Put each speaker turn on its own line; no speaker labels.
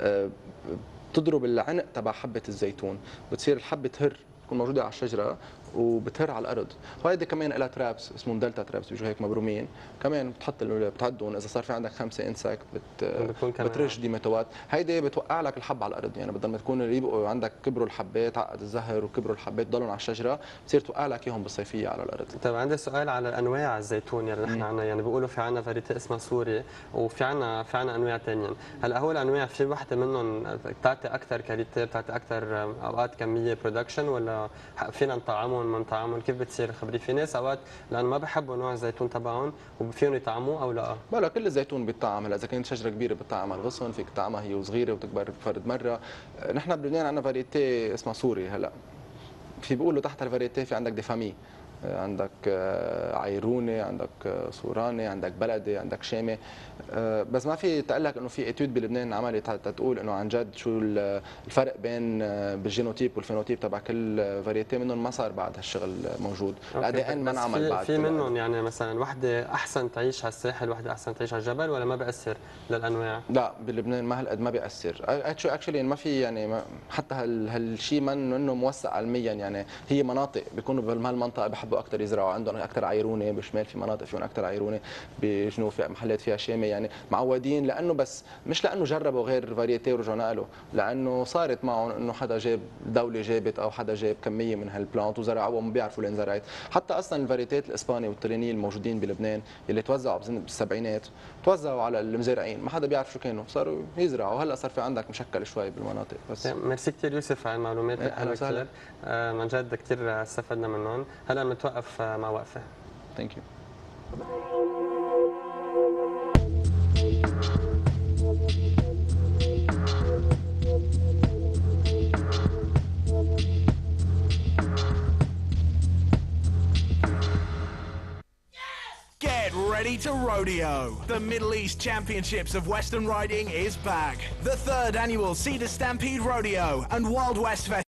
آه، بتضرب العنق تبع حبة الزيتون بتصير الحبة تهر تكون موجودة على الشجرة وبتهر على الأرض. وهيدي كمان لها traps اسمهم delta traps بيجوا هيك مبرومين. كمان بتحط بتعدهم إذا صار في عندك خمسة insect بت بترش diméthoate. هيدي بتوقع لك الحب على الأرض. يعني بدل ما تكون يبقوا عندك كبروا الحبات عقد الزهر وكبروا الحبات ضلوا على الشجرة بتصير توقع لك إياهم بالصيفية على الأرض.
طيب عندي سؤال على أنواع الزيتون يلي نحن. عنا. يعني بيقولوا في عنا variété اسمها سوري وفي عنا في عنا أنواع ثانية هلأ هول الأنواع في وحدة منهم بتعطي أكثر qualité بتعطي أكثر أوقات كمية production ولا فينا نطعمهم ما نطعمهم كيف بتصير خبري؟ في ناس أوقات لأن ما بحبوا نوع الزيتون تبعهم وفيهم يطعموه أو لا.
بلا كل الزيتون بيطعم إذا كانت شجرة كبيرة بتطعم على الغصن فيك تطعمها هي وصغيرة وتكبر فرد مرة. نحن بلبنان عندنا variété اسمها سوري هلأ. في بيقولوا تحت ال variété في عندك des familles. عندك آه، عيرونة عندك آه، صوراني عندك بلدي عندك شامي آه، بس ما في تقول لك إنه في étude بلبنان عملت حتى تقول إنه عن جد شو ال- الفرق بين آه، بال génotype وال phénotype تبع كل variété منهم ما صار بعد هالشغل موجود. ال ADN ما انعمل بعد
في. منهم يعني مثلا وحدة أحسن تعيش على الساحل وحدة أحسن تعيش على الجبل ولا ما بأثر للأنواع؟
لا بلبنان ما هالقد ما بيأثر. actually ما في يعني ما حتى هال هالشيء منه إنه موسع علميا. يعني هي مناطق بيكونوا بهالمنطقة بحبوا أكثر يزرعوا عندهم أكثر عيرونة بالشمال في مناطق فيهم أكثر عيرونة بجنوب في محلات فيها شامه يعني معودين لأنه بس مش لأنه جربوا غير variété ورجعوا نقلوا لأنه صارت معهم إنه حدا جاب دولة جابت أو حدا جاب كمية من هال plantes وزرعوها وما بيعرفوا وين زرعت. حتى أصلا الفاريتات الإسباني والطليانيه الموجودين بلبنان اللي توزعوا بالسبعينات توزعوا على المزارعين ما حدا بيعرف شو كانوا صاروا يزرعوا. هلا صار في عندك مشكل شوي بالمناطق بس.
ميرسي كثير يوسف على المعلومات الحلوه. كثير آه، من جد كثير استفدنا منهم. هلأ بنتوقف آه، مع وقفه
ثانك يو
Get ready to rodeo. The Middle East Championships of Western Riding is back. The third annual Cedar Stampede Rodeo and Wild West Festival.